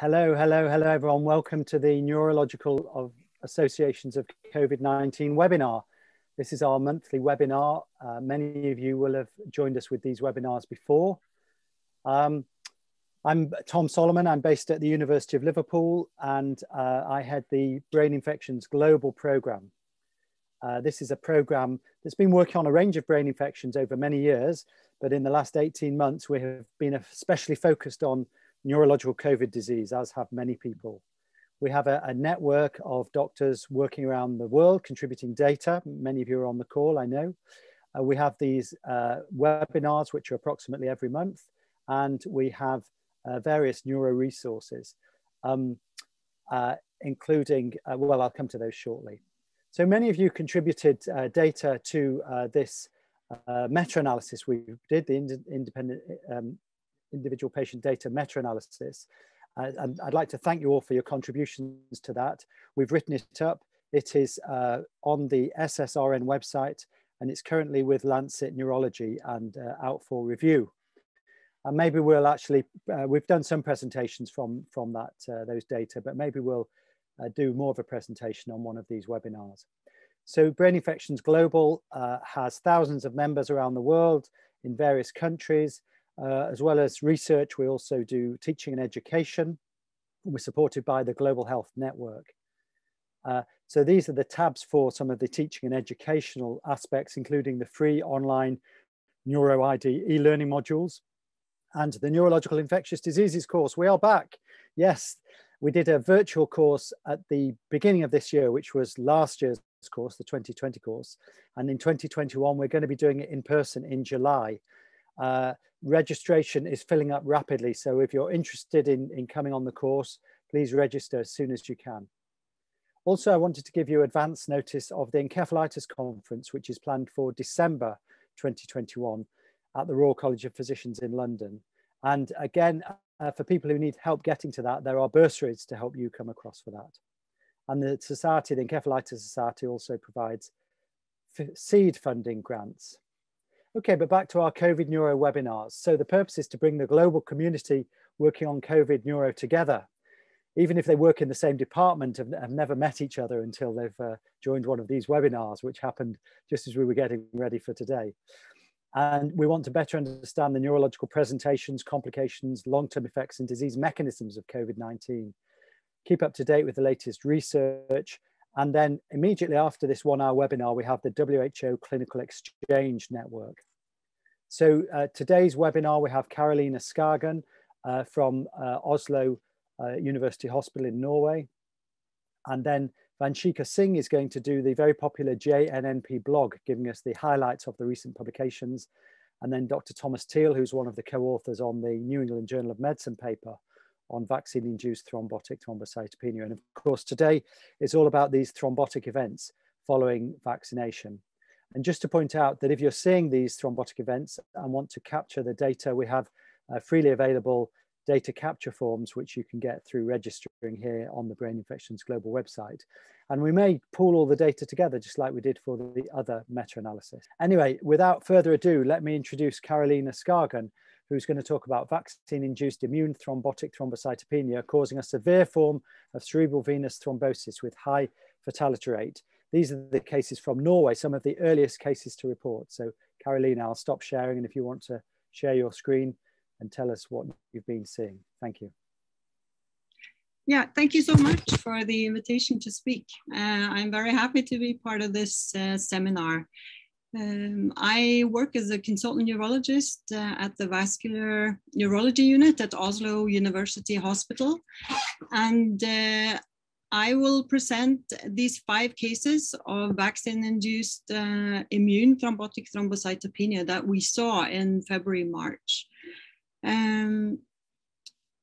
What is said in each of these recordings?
Hello, hello, hello, everyone. Welcome to the Neurological of Associations of COVID-19 webinar. This is our monthly webinar. Uh, many of you will have joined us with these webinars before. Um, I'm Tom Solomon. I'm based at the University of Liverpool and uh, I head the Brain Infections Global Programme. Uh, this is a program that's been working on a range of brain infections over many years, but in the last 18 months, we have been especially focused on neurological COVID disease, as have many people. We have a, a, network of doctors working around the world contributing data. Many of you are on the call, I know. Uh, we have these uh, webinars, which are approximately every month, and we have uh, various neuro resources, um, uh, including, uh, well, I'll come to those shortly. So many of you contributed uh, data to this meta-analysis we did, the ind independent um, individual patient data meta-analysis. Uh, and I'd like to thank you all for your contributions to that. We've written it up. It is uh, on the SSRN website and it's currently with Lancet Neurology and uh, out for review. And maybe we'll actually, uh, we've done some presentations from, from that, uh, those data, but maybe we'll uh, do more of a presentation on one of these webinars. So Brain Infections Global has thousands of members around the world in various countries. Uh, as well as research, we also do teaching and education. We're supported by the Global Health Network. Uh, so these are the tabs for some of the teaching and educational aspects, including the free online NeuroID e-learning modules and the Neurological Infectious Diseases course. We are back. Yes, we did a virtual course at the beginning of this year, which was last year's course, the 2020 course. And in 2021, we're going to be doing it in person in July. Uh, registration is filling up rapidly. So if you're interested in, in coming on the course, please register as soon as you can. Also, I wanted to give you advance notice of the encephalitis conference, which is planned for December 2021 at the Royal College of Physicians in London. And again, uh, for people who need help getting to that, there are bursaries to help you come across for that. And the Society, the Encephalitis Society also provides seed funding grants. Okay, but back to our COVID neuro webinars. So the purpose is to bring the global community working on COVID neuro together. Even if they work in the same department and have, never met each other until they've uh, joined one of these webinars, which happened just as we were getting ready for today. And we want to better understand the neurological presentations, complications, long-term effects and disease mechanisms of COVID-19. Keep up to date with the latest research and then immediately after this one hour webinar, we have the WHO Clinical Exchange Network. So uh, today's webinar, we have Karolina Skagen uh, from uh, Oslo uh, University Hospital in Norway. And then Vanshika Singh is going to do the very popular JNNP blog, giving us the highlights of the recent publications. And then Dr. Thomas Thiele, who's one of the co-authors on the New England Journal of Medicine paper on vaccine-induced thrombotic thrombocytopenia. And of course, today it's all about these thrombotic events following vaccination. And just to point out that if you're seeing these thrombotic events and want to capture the data, we have uh, freely available data capture forms, which you can get through registering here on the Brain Infections Global website. And we may pull all the data together, just like we did for the other meta-analysis. Anyway, without further ado, let me introduce Karolina Skagen, who's going to talk about vaccine-induced immune thrombotic thrombocytopenia causing a severe form of cerebral venous thrombosis with high fatality rate. These are the cases from Norway, some of the earliest cases to report. So Karolina, I'll stop sharing and if you want to share your screen and tell us what you've been seeing. Thank you. Yeah, thank you so much for the invitation to speak. Uh, I'm very happy to be part of this uh, seminar. Um, I work as a consultant neurologist uh, at the vascular neurology unit at Oslo University Hospital. And uh, I will present these five cases of vaccine-induced uh, immune thrombotic thrombocytopenia that we saw in February, March. Um,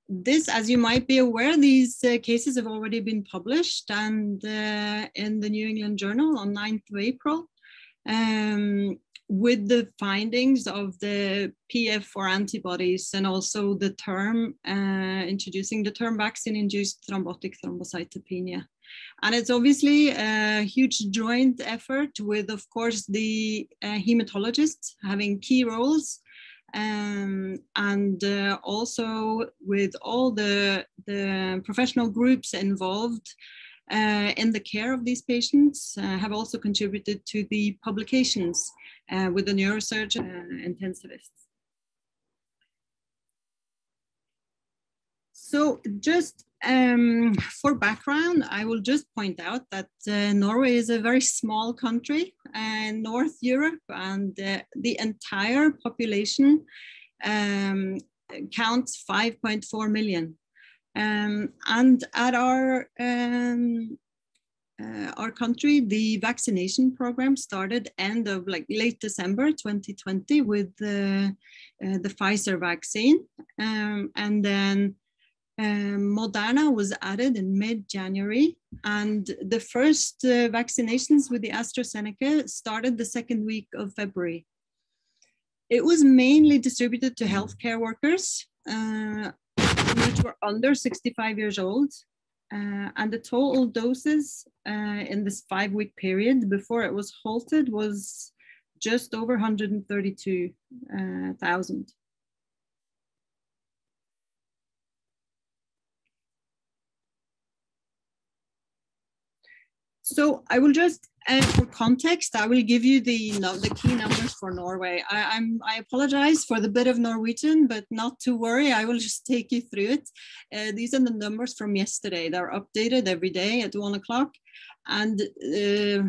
this, as you might be aware, these uh, cases have already been published and uh, in the New England Journal on 9th of April um, with the findings of the PF4 antibodies and also the term, uh, introducing the term vaccine-induced thrombotic thrombocytopenia. And it's obviously a huge joint effort with, of course, the uh, hematologists having key roles Um, and uh, also with all the, the professional groups involved uh, in the care of these patients uh, have also contributed to the publications uh, with the neurosurgeon intensivists. So just um, for background, I will just point out that uh, Norway is a very small country in North Europe and uh, the entire population um, counts 5.4 million. Um, and at our um, uh, our country, the vaccination program started end of like late December 2020 with the, uh, the Pfizer vaccine. Um, and then um, Moderna was added in mid-January. And the first uh, vaccinations with the AstraZeneca started the second week of February. It was mainly distributed to healthcare workers, uh, which were under 65 years old. Uh, and the total doses uh, in this five week period before it was halted was just over 132,000. So I will just, uh, for context, I will give you the the key numbers for Norway. I, am I apologize for the bit of Norwegian, but not to worry. I will just take you through it. Uh, these are the numbers from yesterday. They're updated every day at one o'clock. And uh,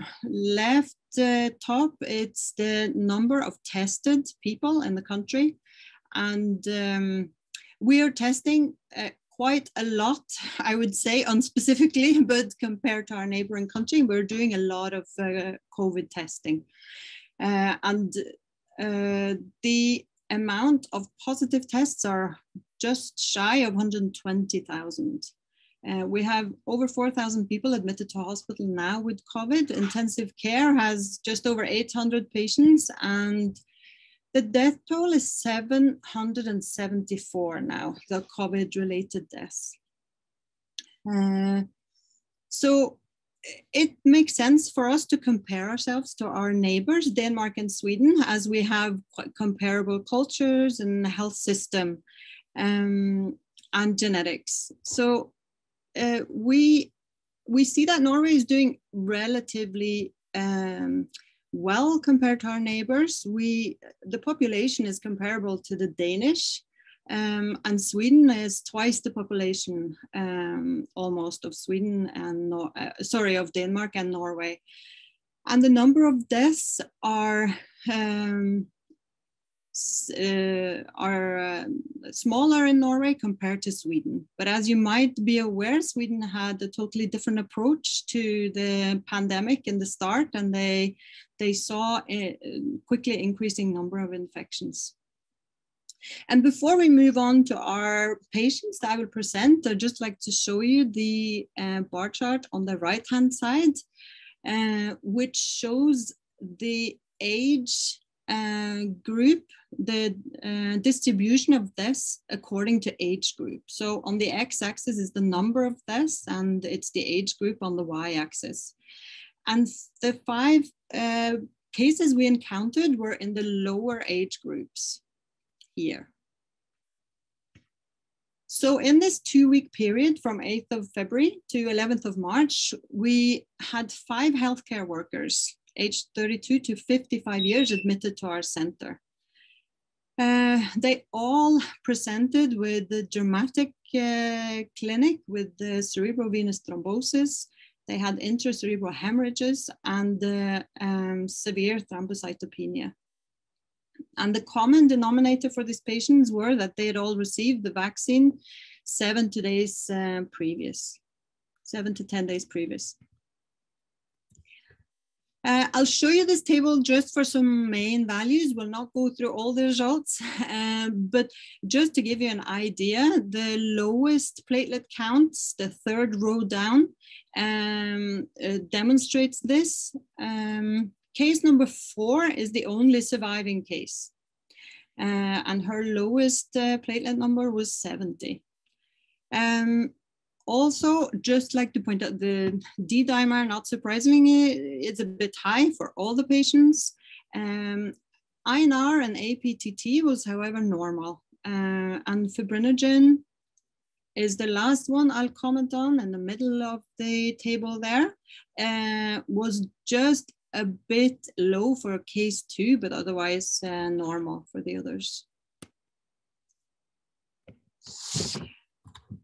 left uh, top, it's the number of tested people in the country, and um, we are testing uh, quite a lot, I would say, unspecifically, but compared to our neighboring country, we're doing a lot of uh, COVID testing. Uh, and uh, the amount of positive tests are just shy of 120,000. Uh, we have over 4,000 people admitted to hospital now with COVID. Intensive care has just over 800 patients and the death toll is 774 now, the COVID related deaths. Uh, so it makes sense for us to compare ourselves to our neighbors, Denmark and Sweden, as we have quite comparable cultures and health system um, and genetics. So uh, we we see that Norway is doing relatively um, well compared to our neighbors. We the population is comparable to the Danish, um, and Sweden is twice the population um, almost of Sweden and uh, sorry of Denmark and Norway, and the number of deaths are. Um, uh, are uh, smaller in Norway compared to Sweden. But as you might be aware, Sweden had a totally different approach to the pandemic in the start, and they they saw a quickly increasing number of infections. And before we move on to our patients that I will present, I'd just like to show you the uh, bar chart on the right-hand side, uh, which shows the age uh, group, the uh, distribution of deaths according to age group. So on the x-axis is the number of deaths and it's the age group on the y-axis. And the five uh, cases we encountered were in the lower age groups here. So in this two week period from 8th of February to 11th of March, we had five healthcare workers aged 32 to 55 years admitted to our center. Uh, they all presented with the dramatic uh, clinic with the cerebrovenous thrombosis, they had intracerebral hemorrhages and uh, um, severe thrombocytopenia. And the common denominator for these patients were that they had all received the vaccine seven to days uh, previous, seven to 10 days previous. Uh, I'll show you this table just for some main values. We'll not go through all the results, um, but just to give you an idea, the lowest platelet counts, the third row down, um, uh, demonstrates this. Um, case number four is the only surviving case. Uh, and her lowest uh, platelet number was 70. Um, also, just like to point out the D-dimer, not surprisingly, it's a bit high for all the patients. Um, INR and APTT was, however, normal. Uh, and fibrinogen is the last one I'll comment on in the middle of the table there, uh, was just a bit low for case two, but otherwise uh, normal for the others.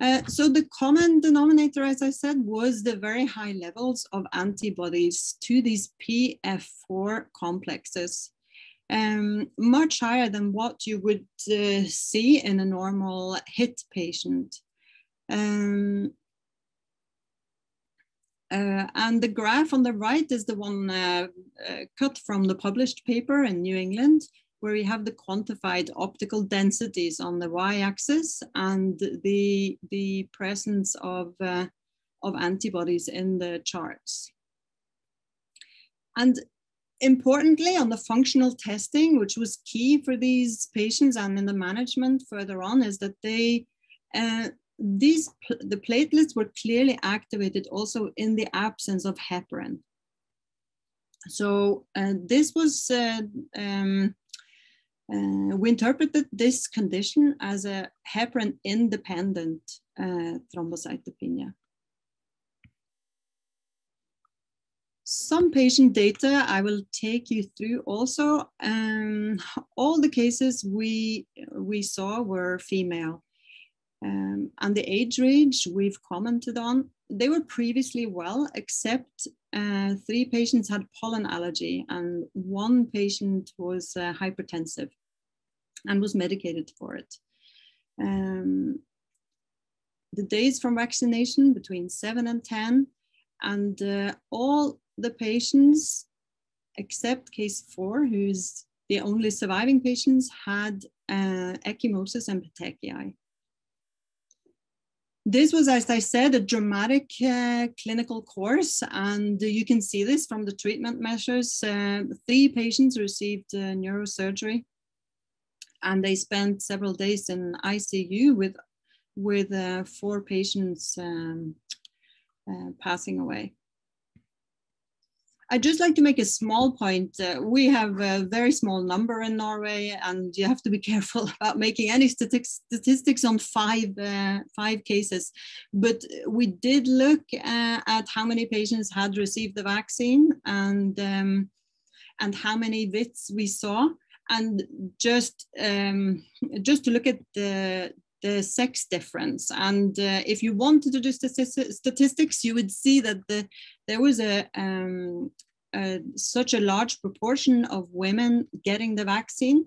Uh, so the common denominator, as I said, was the very high levels of antibodies to these PF4 complexes, um, much higher than what you would uh, see in a normal HIT patient. Um, uh, and the graph on the right is the one uh, uh, cut from the published paper in New England, where we have the quantified optical densities on the y-axis and the, the presence of, uh, of antibodies in the charts. And importantly, on the functional testing, which was key for these patients and in the management further on, is that they uh, these the platelets were clearly activated also in the absence of heparin. So uh, this was uh, um, uh, we interpreted this condition as a heparin independent uh, thrombocytopenia. Some patient data I will take you through also. Um, all the cases we, we saw were female. Um, and the age range we've commented on, they were previously well, except uh, three patients had pollen allergy and one patient was uh, hypertensive and was medicated for it. Um, the days from vaccination between seven and 10, and uh, all the patients except case four, who's the only surviving patients, had uh, ecchymosis and petechiae. This was, as I said, a dramatic uh, clinical course, and you can see this from the treatment measures. Uh, three patients received uh, neurosurgery, and they spent several days in ICU with, with uh, four patients um, uh, passing away. I'd just like to make a small point. Uh, we have a very small number in Norway, and you have to be careful about making any statistics, statistics on five, uh, five cases. But we did look uh, at how many patients had received the vaccine and, um, and how many VITs we saw. And just, um, just to look at the, the sex difference. And uh, if you wanted to do statistics, you would see that the, there was a, um, a, such a large proportion of women getting the vaccine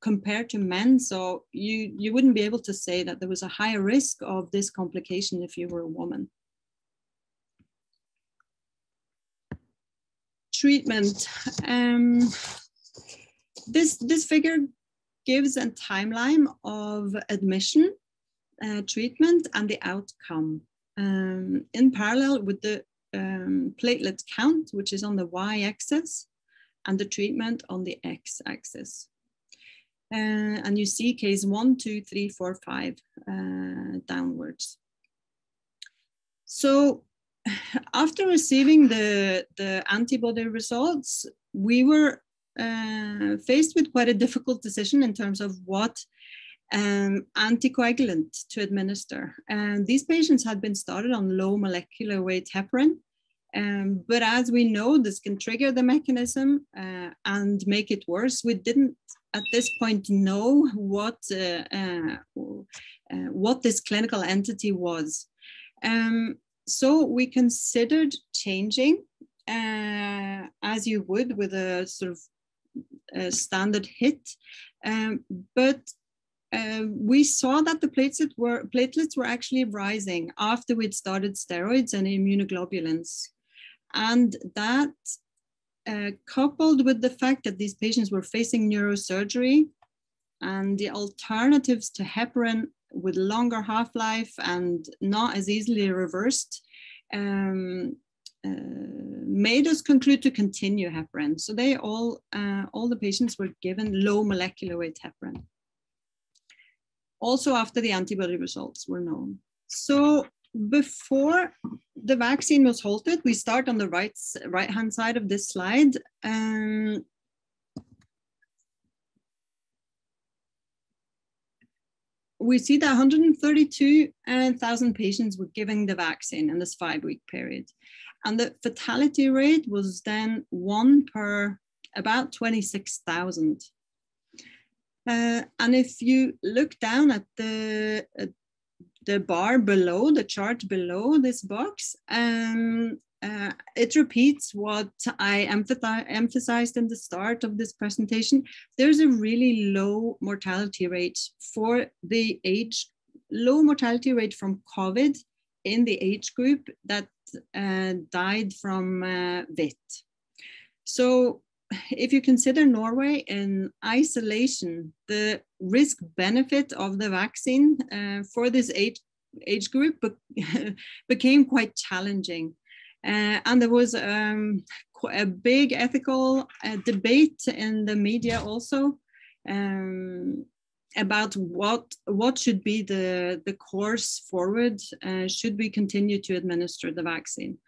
compared to men. So you, you wouldn't be able to say that there was a higher risk of this complication if you were a woman. Treatment. Um, this, this figure gives a timeline of admission, uh, treatment, and the outcome um, in parallel with the um, platelet count, which is on the y-axis, and the treatment on the x-axis. Uh, and you see case one, two, three, four, five uh, downwards. So after receiving the, the antibody results, we were uh, faced with quite a difficult decision in terms of what um, anticoagulant to administer. And these patients had been started on low molecular weight heparin. Um, but as we know, this can trigger the mechanism uh, and make it worse. We didn't at this point know what, uh, uh, uh what this clinical entity was. Um, so we considered changing uh, as you would with a sort of standard HIT. Um, but uh, we saw that the platelets were, platelets were actually rising after we'd started steroids and immunoglobulins. And that uh, coupled with the fact that these patients were facing neurosurgery and the alternatives to heparin with longer half-life and not as easily reversed um, made us conclude to continue heparin. So they all, uh, all the patients were given low molecular weight heparin. Also after the antibody results were known. So before the vaccine was halted, we start on the right, right hand side of this slide. Um, we see that 132,000 patients were given the vaccine in this five week period. And the fatality rate was then one per about 26,000. Uh, and if you look down at the, uh, the bar below, the chart below this box, um, uh, it repeats what I emphasized in the start of this presentation. There's a really low mortality rate for the age, low mortality rate from COVID in the age group that uh, died from uh, VIT. So if you consider Norway in isolation, the risk benefit of the vaccine uh, for this age, age group be became quite challenging. Uh, and there was um, a big ethical uh, debate in the media also um, about what what should be the the course forward. Uh, should we continue to administer the vaccine?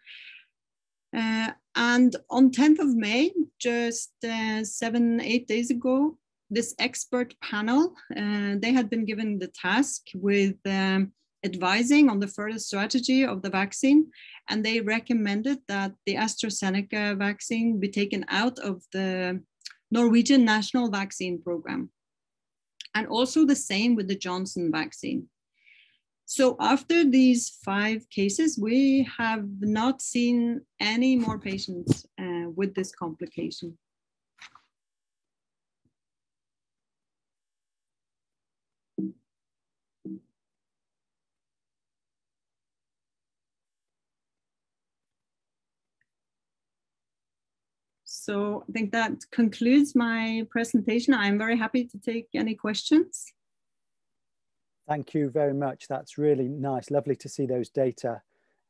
Uh, and on 10th of May, just uh, seven eight days ago, this expert panel uh, they had been given the task with um, advising on the further strategy of the vaccine, and they recommended that the AstraZeneca vaccine be taken out of the Norwegian National Vaccine Program. And also the same with the Johnson vaccine. So after these five cases, we have not seen any more patients uh, with this complication. So I think that concludes my presentation. I'm very happy to take any questions. Thank you very much. That's really nice. Lovely to see those data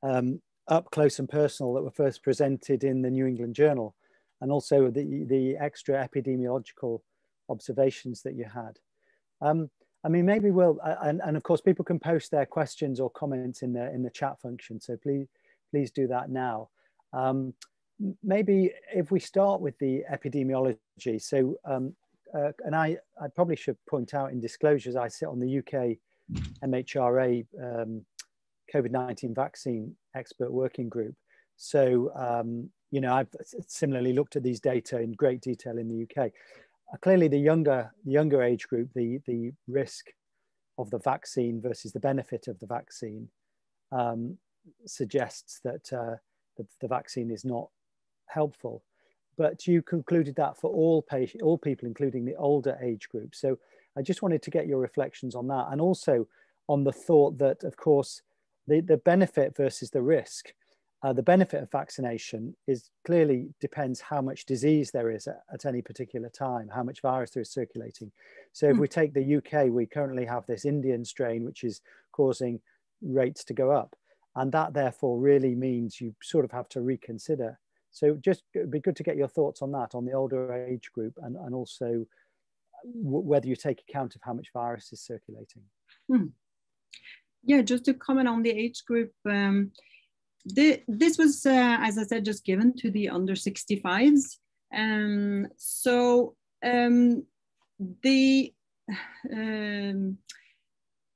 um, up close and personal that were first presented in the New England Journal and also the, the extra epidemiological observations that you had. Um, I mean, maybe we'll, uh, and, and of course people can post their questions or comments in the, in the chat function. So please, please do that now. Um, maybe if we start with the epidemiology. So, um, uh, and I, I probably should point out in disclosures, I sit on the UK MHRA um, COVID-19 vaccine expert working group. So, um, you know, I've similarly looked at these data in great detail in the UK. Uh, clearly, the younger, the younger age group, the, the risk of the vaccine versus the benefit of the vaccine um, suggests that uh, the, the vaccine is not helpful. But you concluded that for all patient, all people, including the older age group. So I just wanted to get your reflections on that, and also on the thought that, of course, the, the benefit versus the risk. Uh, the benefit of vaccination is clearly depends how much disease there is at, at, any particular time, how much virus there is circulating. So if hmm. we take the UK, we currently have this Indian strain, which is causing rates to go up. And that therefore really means you sort of have to reconsider so just it'd be good to get your thoughts on that, on the older age group, and, and also whether you take account of how much virus is circulating. Hmm. Yeah, just to comment on the age group, um, the, this was, uh, as I said, just given to the under 65s. Um, so um, the um,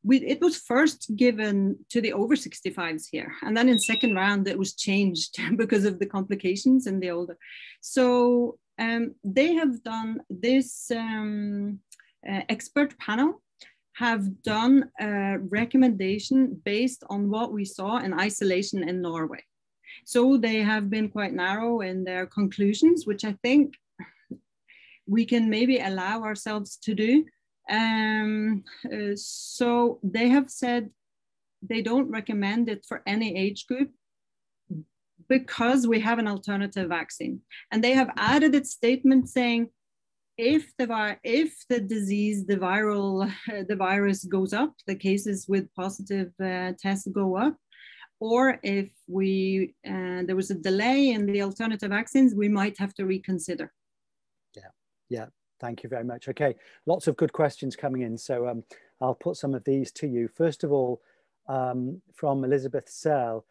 we, it was first given to the over 65s here. And then in second round, it was changed because of the complications in the older. So um, they have done this um, uh, expert panel have done a recommendation based on what we saw in isolation in Norway. So they have been quite narrow in their conclusions, which I think we can maybe allow ourselves to do um, uh, so they have said they don't recommend it for any age group because we have an alternative vaccine. And they have added a statement saying if the if the disease, the viral, uh, the virus goes up, the cases with positive uh, tests go up, or if we uh, there was a delay in the alternative vaccines, we might have to reconsider. Yeah, yeah, Thank you very much. Okay, lots of good questions coming in. So um, I'll put some of these to you. First of all, um, from Elizabeth Sell,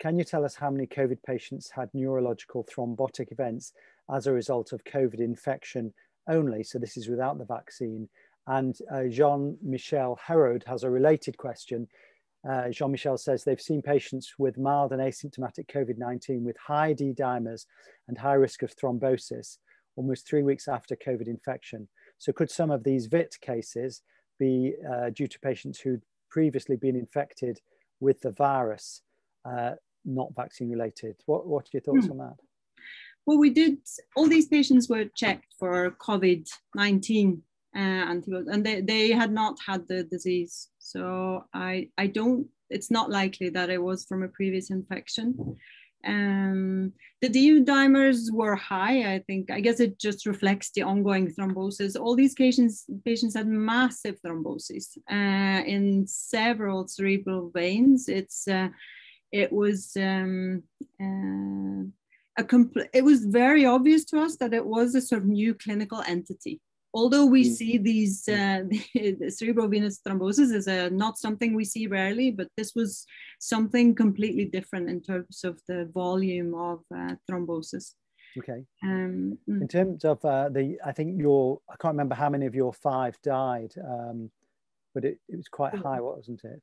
can you tell us how many COVID patients had neurological thrombotic events as a result of COVID infection only? So this is without the vaccine. And uh, Jean-Michel Herod has a related question. Uh, Jean-Michel says they've seen patients with mild and asymptomatic COVID-19 with high D-dimers and high risk of thrombosis almost three weeks after COVID infection. So could some of these VIT cases be uh, due to patients who'd previously been infected with the virus, uh, not vaccine related? What, what are your thoughts hmm. on that? Well, we did, all these patients were checked for COVID-19 uh, antibodies and they, they had not had the disease. So I, I don't, it's not likely that it was from a previous infection. Um, the D dimers were high. I think, I guess it just reflects the ongoing thrombosis. All these patients, patients had massive thrombosis uh, in several cerebral veins. It's, uh, it was, um, uh, a compl- it was very obvious to us that it was a sort of new clinical entity although we mm. see these uh, the cerebral venous thrombosis is a, not something we see rarely, but this was something completely different in terms of the volume of uh, thrombosis. Okay. Um, mm. in terms of uh, the, I think your, I can't remember how many of your five died, um, but it, it was quite high, wasn't it?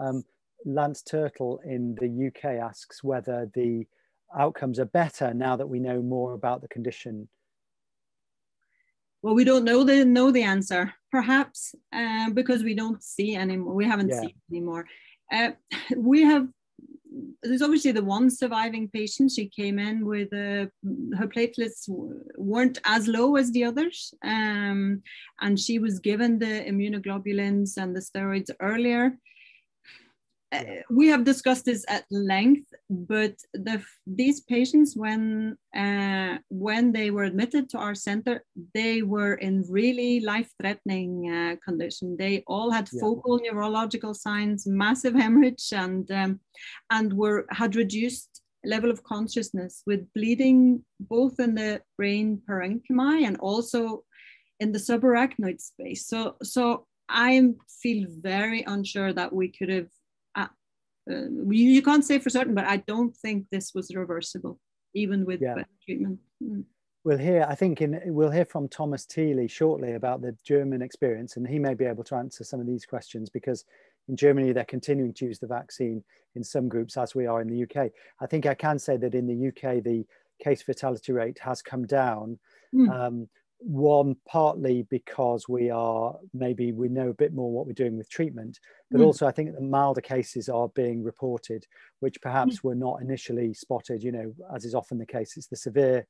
Um, Lance Turtle in the UK asks whether the outcomes are better now that we know more about the condition well, we don't know the know the answer, perhaps uh, because we don't see anymore. We haven't yeah. seen anymore. Uh, we have. There's obviously the one surviving patient. She came in with uh, her platelets weren't as low as the others, um, and she was given the immunoglobulins and the steroids earlier. Uh, we have discussed this at length, but the, these patients, when uh, when they were admitted to our center, they were in really life-threatening uh, condition. They all had yeah. focal neurological signs, massive hemorrhage, and um, and were had reduced level of consciousness with bleeding both in the brain parenchyma and also in the subarachnoid space. So so I feel very unsure that we could have uh, you, you can't say for certain, but I don't think this was reversible, even with yeah. treatment. Mm. We'll hear, I think, in, we'll hear from Thomas Thiele shortly about the German experience, and he may be able to answer some of these questions because in Germany they're continuing to use the vaccine in some groups as we are in the UK. I think I can say that in the UK the case fatality rate has come down. Mm. Um, one partly because we are maybe we know a bit more what we're doing with treatment but mm. also i think the milder cases are being reported which perhaps mm. were not initially spotted you know as is often the case it's the severe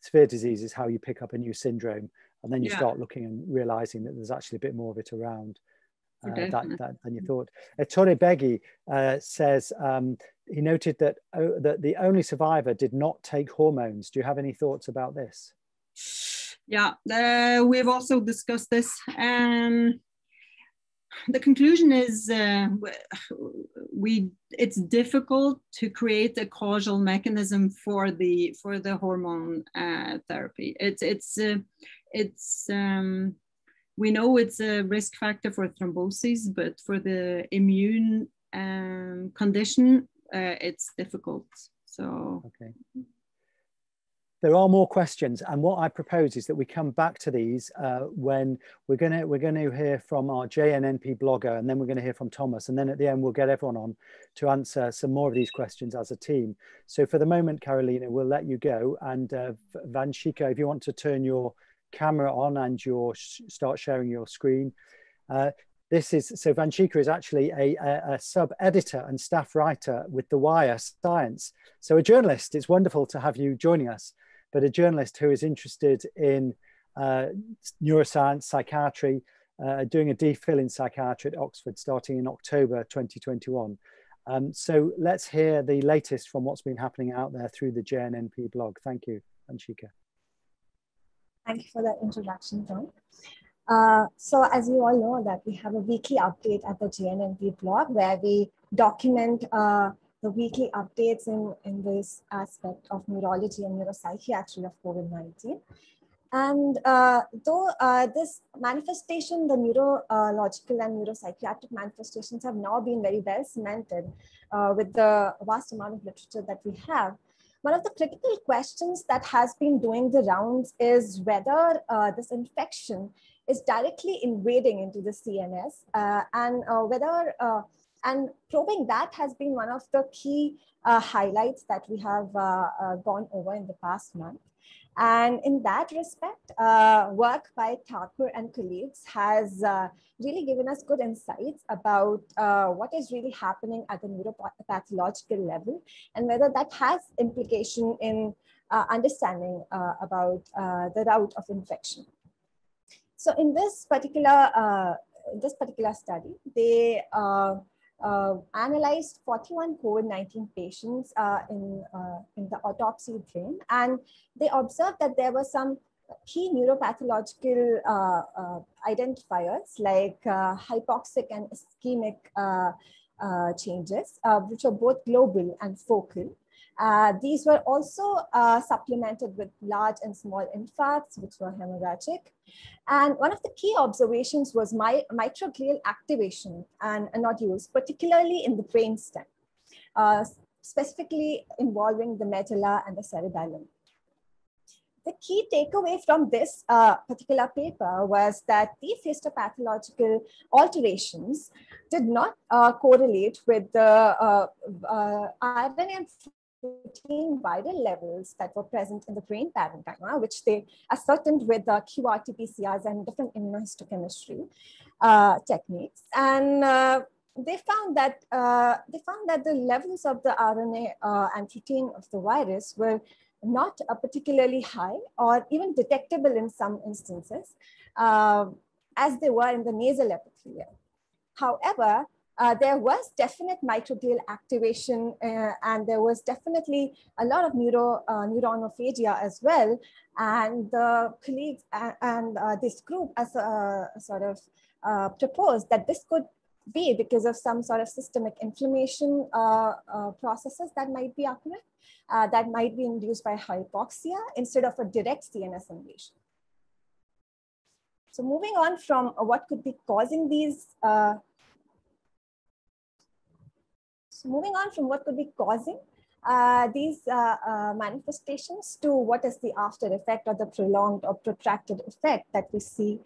severe disease is how you pick up a new syndrome and then you yeah. start looking and realizing that there's actually a bit more of it around uh, that, that, than you thought. Uh, Tore Beggy uh, says um, he noted that, uh, that the only survivor did not take hormones. Do you have any thoughts about this? Yeah, uh, we've also discussed this. Um, the conclusion is uh, we it's difficult to create a causal mechanism for the for the hormone uh, therapy. It's it's uh, it's um, we know it's a risk factor for thrombosis, but for the immune um, condition, uh, it's difficult. So okay there are more questions and what I propose is that we come back to these uh, when we're going to we're to hear from our JNNP blogger and then we're going to hear from Thomas and then at the end we'll get everyone on to answer some more of these questions as a team. So for the moment, Karolina, we'll let you go and uh, if you want to turn your camera on and your sh start sharing your screen. Uh, this is so Vanshika is actually a, a, a sub editor and staff writer with The Wire Science. So a journalist. It's wonderful to have you joining us but a journalist who is interested in uh, neuroscience, psychiatry, uh, doing a DPhil in psychiatry at Oxford starting in October 2021. Um, so let's hear the latest from what's been happening out there through the JNNP blog. Thank you, Vanshika. Thank you for that introduction, John. Uh, so as you all know that we have a weekly update at the JNNP blog where we document uh, the weekly updates in, in this aspect of neurology and neuropsychiatry of COVID-19. And uh, though uh, this manifestation, the neurological and neuropsychiatric manifestations have now been very well cemented uh, with the vast amount of literature that we have, one of the critical questions that has been doing the rounds is whether uh, this infection is directly invading into the CNS uh, and uh, whether and probing that has been one of the key uh, highlights that we have uh, uh, gone over in the past month. And in that respect, uh, work by Thakur and colleagues has uh, really given us good insights about uh, what is really happening at the neuropathological level and whether that has implication in understanding about the route of infection. So in this particular, in this particular study, they uh, analyzed 41 COVID-19 patients uh, in, uh, in the autopsy brain, and they observed that there were some key neuropathological uh, uh, identifiers like uh, hypoxic and ischemic changes, which are both global and focal. Uh, these were also uh, supplemented with large and small infarcts, which were hemorrhagic. And one of the key observations was my, microglial activation and, and nodules, particularly in the brainstem, uh, specifically involving the medulla and the cerebellum. The key takeaway from this uh, particular paper was that these histopathological alterations did not uh, correlate with the uh, uh RNA protein viral levels that were present in the brain parenchyma, which they ascertained with the QRT-PCRs and different immunohistochemistry uh, techniques. And uh, they found that uh, they found that the levels of the RNA uh, and protein of the virus were not particularly high or even detectable in some instances, uh, as they were in the nasal epithelia. However, uh, there was definite microglial activation uh, and there was definitely a lot of neuro, uh, neuronophagia as well. And the colleagues and uh, this group as a, sort of uh, proposed that this could be because of some sort of systemic inflammation uh, processes that might be occurring, that might be induced by hypoxia instead of a direct CNS invasion. So moving on from what could be causing these moving on from what could be causing uh, these uh, uh, manifestations to what is the after effect or the prolonged or protracted effect that we see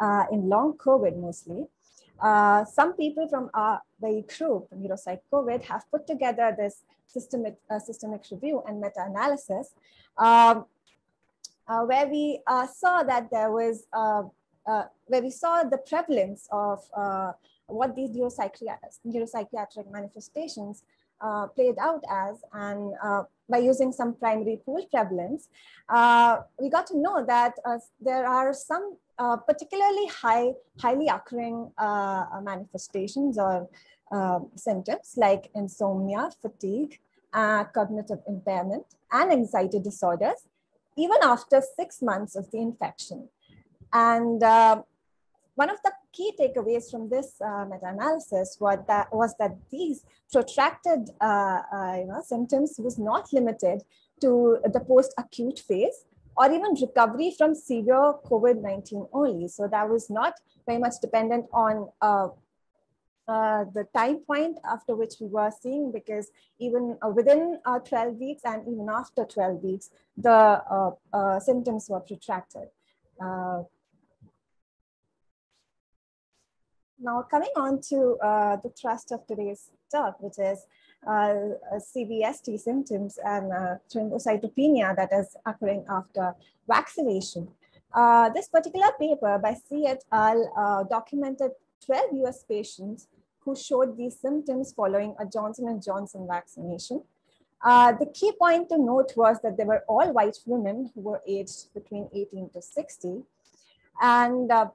uh, in long COVID mostly. Uh, some people from our very group, Neuropsych COVID, have put together this systemic, uh, systemic review and meta-analysis um, where we saw that there was, where we saw the prevalence of what these neuropsychiatric, neuropsychiatric manifestations uh, played out as. And uh, by using some primary pool prevalence, uh, we got to know that uh, there are some uh, particularly high, highly occurring uh, manifestations or symptoms like insomnia, fatigue, cognitive impairment, and anxiety disorders, even after six months of the infection. And one of the key takeaways from this uh, meta-analysis was that, was that these protracted uh, uh, you know, symptoms was not limited to the post-acute phase or even recovery from severe COVID-19 only. So that was not very much dependent on uh, uh, the time point after which we were seeing because even uh, within uh, 12 weeks and even after 12 weeks, the uh, symptoms were protracted. Now coming on to uh, the thrust of today's talk, which is uh, CVST symptoms and uh, thrombocytopenia that is occurring after vaccination. Uh, this particular paper by See et al. Uh, documented 12 US patients who showed these symptoms following a Johnson & Johnson vaccination. Uh, the key point to note was that they were all white women who were aged between 18 to 60. And uh,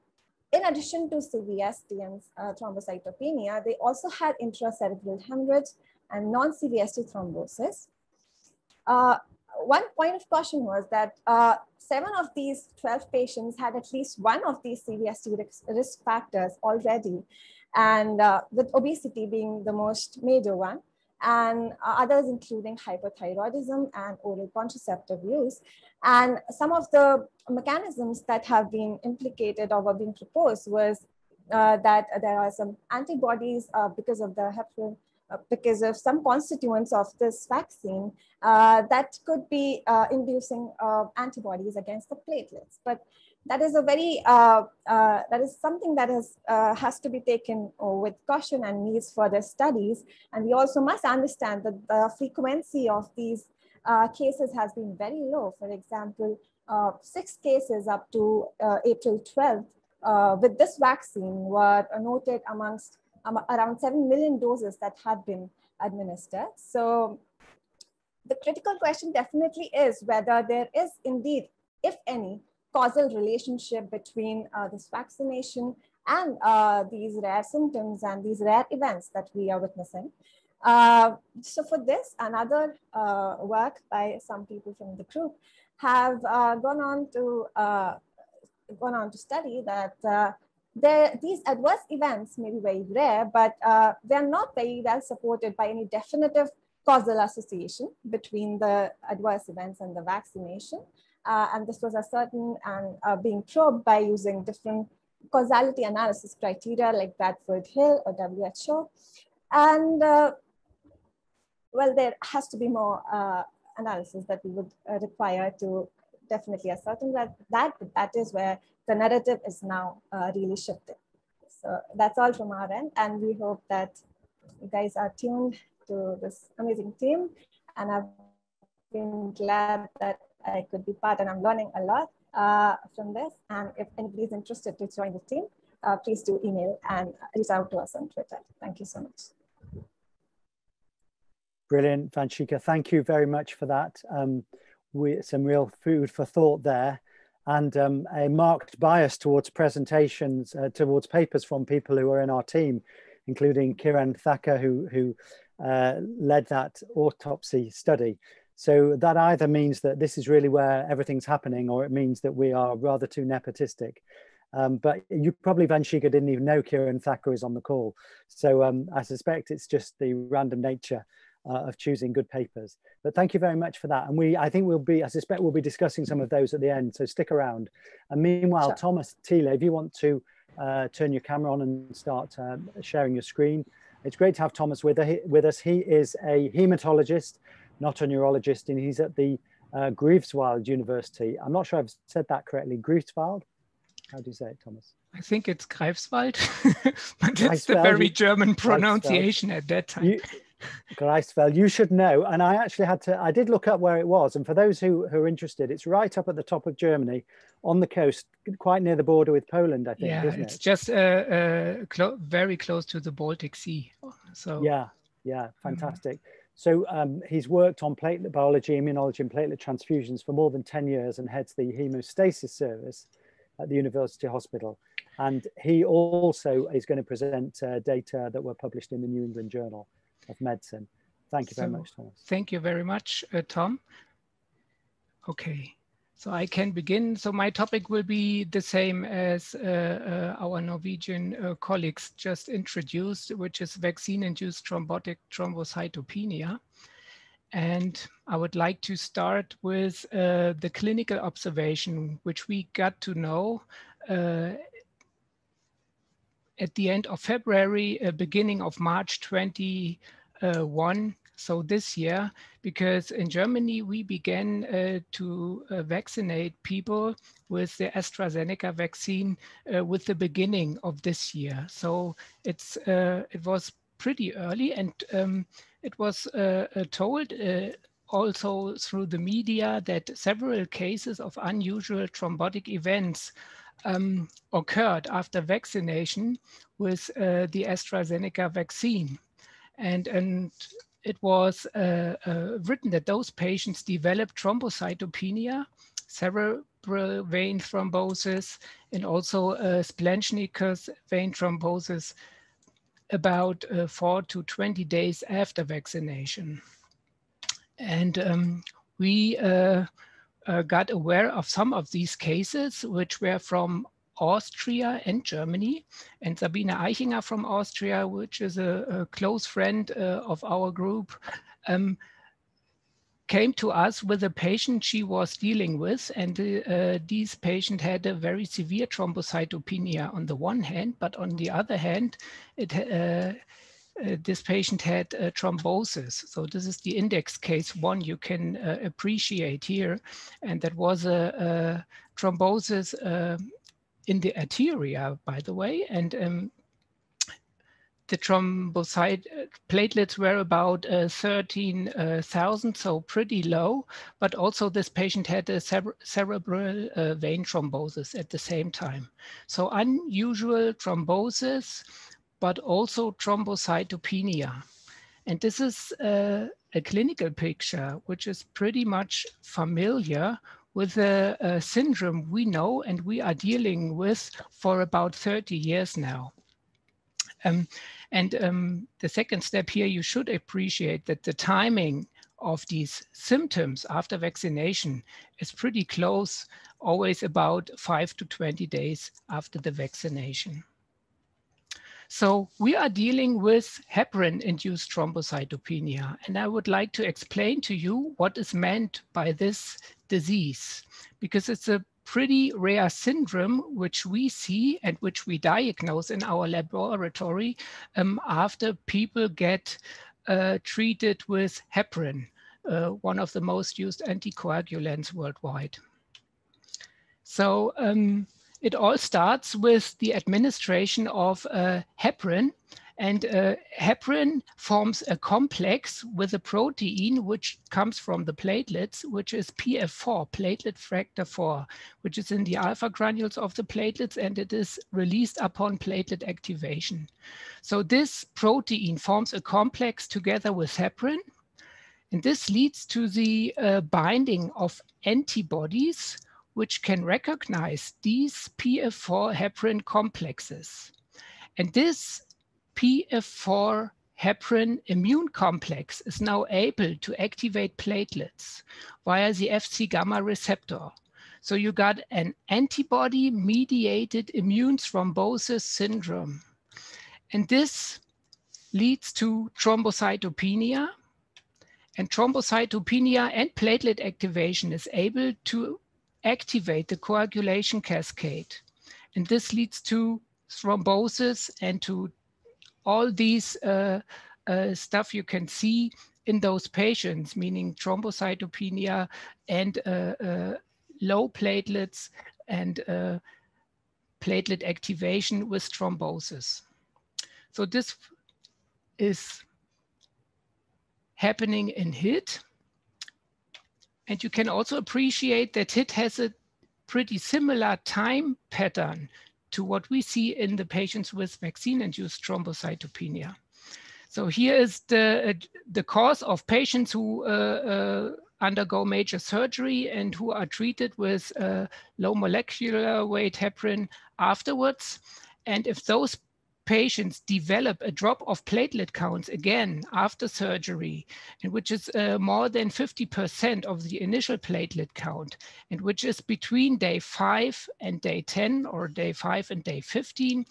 in addition to CVST and uh, thrombocytopenia, they also had intracerebral hemorrhage and non-CVST thrombosis. Uh, one point of caution was that uh, seven of these 12 patients had at least one of these CVST risk factors already, and uh, with obesity being the most major one and others including hyperthyroidism and oral contraceptive use. And some of the mechanisms that have been implicated or were being proposed was uh, that there are some antibodies uh, because of the heparin, uh, because of some constituents of this vaccine uh, that could be uh, inducing uh, antibodies against the platelets. But that is a very uh, uh, that is something that has uh, has to be taken uh, with caution and needs further studies. And we also must understand that the frequency of these uh, cases has been very low. For example, uh, six cases up to April 12th with this vaccine were noted amongst um, around 7 million doses that had been administered. So the critical question definitely is whether there is indeed, if any, causal relationship between uh, this vaccination and uh, these rare symptoms and these rare events that we are witnessing. Uh, so for this, another uh, work by some people from the group have uh, gone on to uh, gone on to study that these adverse events may be very rare, but they're not very well supported by any definitive causal association between the adverse events and the vaccination. Uh, and this was ascertained and uh, being probed by using different causality analysis criteria like Bradford Hill or WHO. And uh, well, there has to be more uh, analysis that we would uh, require to definitely ascertain that, that, that is where the narrative is now uh, really shifted. So that's all from our end. And we hope that you guys are tuned to this amazing team. And I've been glad that I could be part and I'm learning a lot uh, from this. And if anybody is interested to join the team, uh, please do email and reach out to us on Twitter. Thank you so much. Brilliant, Vanshika. Thank you very much for that. Um, we, some real food for thought there and um, a marked bias towards presentations, uh, towards papers from people who are in our team, including Kiran Thakur, who, who uh, led that autopsy study. So that either means that this is really where everything's happening, or it means that we are rather too nepotistic. Um, but you probably, Vanshika, didn't even know Kiran Thakur is on the call. So um, I suspect it's just the random nature uh, of choosing good papers. But thank you very much for that. And we, I think we'll be, I suspect we'll be discussing some of those at the end. So stick around. And meanwhile, sure. Thomas Thiele, if you want to uh, turn your camera on and start uh, sharing your screen. It's great to have Thomas with, with us. He is a hematologist not a neurologist, and he's at the uh, Greifswald University. I'm not sure I've said that correctly. Greifswald? How do you say it, Thomas? I think it's Greifswald, but that's the very German pronunciation at that time. You, Greifswald, you should know. And I actually had to, I did look up where it was. And for those who, who are interested, it's right up at the top of Germany on the coast, quite near the border with Poland, I think. Yeah, it's it? just uh, uh, clo very close to the Baltic Sea. So yeah, yeah, fantastic. Mm. So um, he's worked on platelet biology, immunology, and platelet transfusions for more than 10 years and heads the hemostasis service at the University Hospital. And he also is going to present uh, data that were published in the New England Journal of Medicine. Thank you very much, Thomas. Thank you very much, uh, Tom. Okay. So I can begin. So my topic will be the same as uh, uh, our Norwegian uh, colleagues just introduced, which is vaccine-induced thrombotic thrombocytopenia. And I would like to start with uh, the clinical observation, which we got to know uh, at the end of February, uh, beginning of March 21, so this year, because in Germany, we began uh, to uh, vaccinate people with the AstraZeneca vaccine uh, with the beginning of this year. So it's uh, it was pretty early and um, it was uh, uh, told also through the media that several cases of unusual thrombotic events um, occurred after vaccination with the AstraZeneca vaccine. And, and it was uh, uh, written that those patients developed thrombocytopenia, cerebral vein thrombosis, and also uh, splanchnicus vein thrombosis about uh, four to 20 days after vaccination. And um, we uh, uh, got aware of some of these cases, which were from Austria and Germany. And Sabine Eichinger from Austria, which is a, a close friend uh, of our group, um, came to us with a patient she was dealing with. And uh, this patient had a very severe thrombocytopenia on the one hand, but on the other hand, it uh, uh, this patient had uh, thrombosis. So this is the index case one you can uh, appreciate here. And that was a, a thrombosis uh, in the arteria, by the way. And um, the thrombocyte uh, platelets were about uh, 13,000, so pretty low, but also this patient had a cere cerebral uh, vein thrombosis at the same time. So unusual thrombosis, but also thrombocytopenia. And this is uh, a clinical picture, which is pretty much familiar with a, a syndrome we know and we are dealing with for about 30 years now. Um, and um, the second step here, you should appreciate that the timing of these symptoms after vaccination is pretty close, always about five to 20 days after the vaccination. So we are dealing with heparin-induced thrombocytopenia, and I would like to explain to you what is meant by this disease, because it's a pretty rare syndrome, which we see and which we diagnose in our laboratory um, after people get uh, treated with heparin, uh, one of the most used anticoagulants worldwide. So um, it all starts with the administration of uh, heparin and uh, heparin forms a complex with a protein which comes from the platelets, which is PF4, platelet factor 4, which is in the alpha granules of the platelets and it is released upon platelet activation. So this protein forms a complex together with heparin. And this leads to the uh, binding of antibodies which can recognize these PF4 heparin complexes. And this PF4 heparin immune complex is now able to activate platelets via the Fc gamma receptor. So you got an antibody mediated immune thrombosis syndrome. And this leads to thrombocytopenia. And thrombocytopenia and platelet activation is able to activate the coagulation cascade. And this leads to thrombosis and to all these uh, uh, stuff you can see in those patients, meaning thrombocytopenia and uh, uh low platelets and uh, platelet activation with thrombosis. So this is happening in HIT. And you can also appreciate that HIT has a pretty similar time pattern to what we see in the patients with vaccine-induced thrombocytopenia. So here is the, uh, the cause of patients who uh, uh, undergo major surgery and who are treated with uh, low molecular weight heparin afterwards. And if those patients develop a drop of platelet counts again after surgery, and which is uh, more than 50% of the initial platelet count, and which is between day five and day 10 or day five and day 15,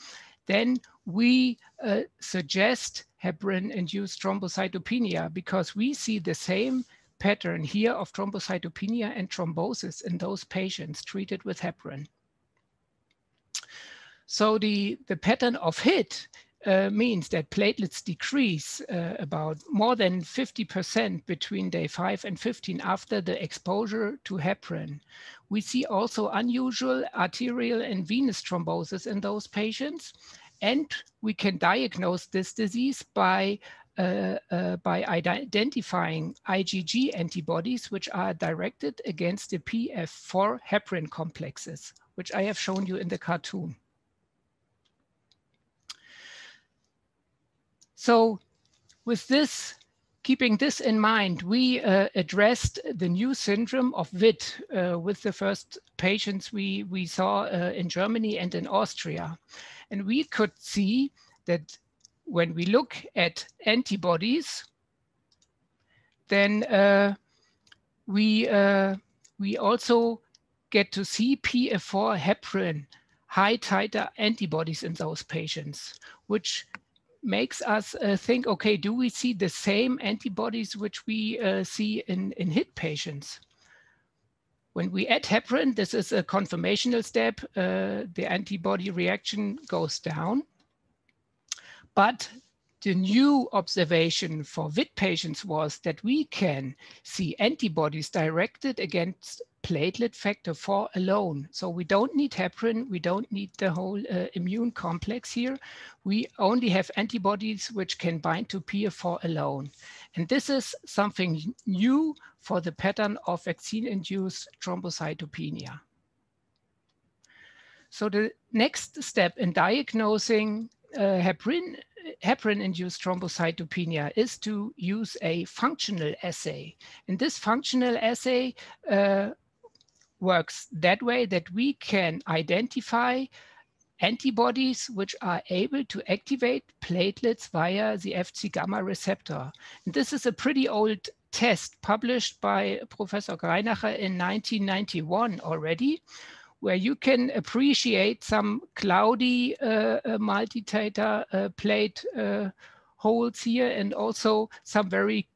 then we uh, suggest heparin-induced thrombocytopenia because we see the same pattern here of thrombocytopenia and thrombosis in those patients treated with heparin. So the, the pattern of HIT uh, means that platelets decrease uh, about more than 50% between day 5 and 15 after the exposure to heparin. We see also unusual arterial and venous thrombosis in those patients. And we can diagnose this disease by, uh, uh by identifying IgG antibodies, which are directed against the PF4 heparin complexes, which I have shown you in the cartoon. So with this, keeping this in mind, we uh, addressed the new syndrome of VIT uh, with the first patients we, we saw uh, in Germany and in Austria. And we could see that when we look at antibodies, then uh, we, uh, we also get to see PF4 heparin high titer antibodies in those patients, which makes us uh, think, okay, do we see the same antibodies which we uh, see in, in HIT patients? When we add heparin, this is a conformational step, uh, the antibody reaction goes down. But the new observation for VIT patients was that we can see antibodies directed against platelet factor 4 alone. So we don't need heparin, we don't need the whole uh, immune complex here. We only have antibodies which can bind to PF4 alone. And this is something new for the pattern of vaccine-induced thrombocytopenia. So the next step in diagnosing uh, heparin heparin-induced thrombocytopenia is to use a functional assay. And this functional assay uh, works that way that we can identify antibodies which are able to activate platelets via the Fc gamma receptor. And this is a pretty old test published by Professor Greinacher in 1991 already, where you can appreciate some cloudy uh, uh, uh, plate uh, holes here and also some very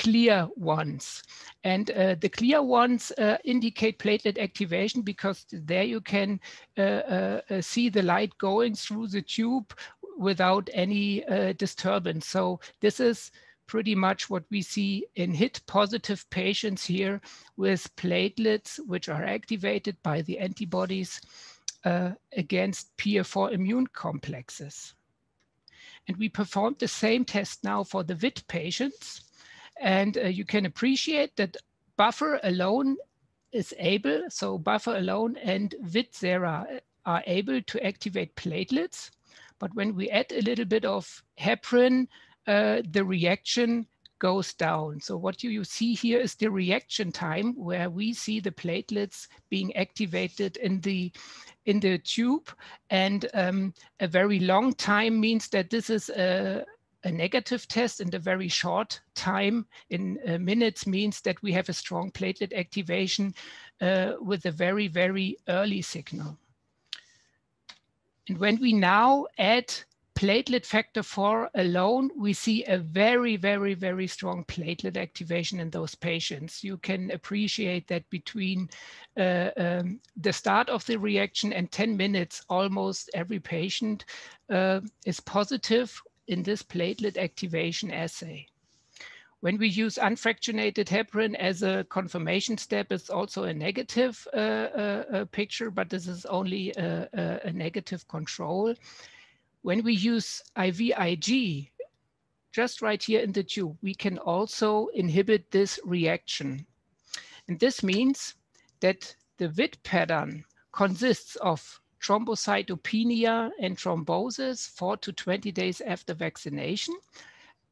clear ones. And uh, the clear ones uh, indicate platelet activation because there you can see the light going through the tube without any disturbance. So this is pretty much what we see in HIT positive patients here with platelets which are activated by the antibodies uh, against PF4 immune complexes. And we performed the same test now for the VIT patients. And uh, you can appreciate that buffer alone is able, so buffer alone and VIT-sera are able to activate platelets. But when we add a little bit of heparin, uh, the reaction goes down. So what you, you see here is the reaction time where we see the platelets being activated in the in the tube and um, a very long time means that this is a, a negative test in a very short time in uh, minutes means that we have a strong platelet activation uh, with a very, very early signal. And when we now add platelet factor 4 alone, we see a very, very, very strong platelet activation in those patients. You can appreciate that between uh, um, the start of the reaction and 10 minutes, almost every patient uh, is positive in this platelet activation assay. When we use unfractionated heparin as a confirmation step, it's also a negative uh, uh, uh picture, but this is only a, a, a negative control. When we use IVIG, just right here in the tube, we can also inhibit this reaction. And this means that the VIT pattern consists of thrombocytopenia and thrombosis 4 to 20 days after vaccination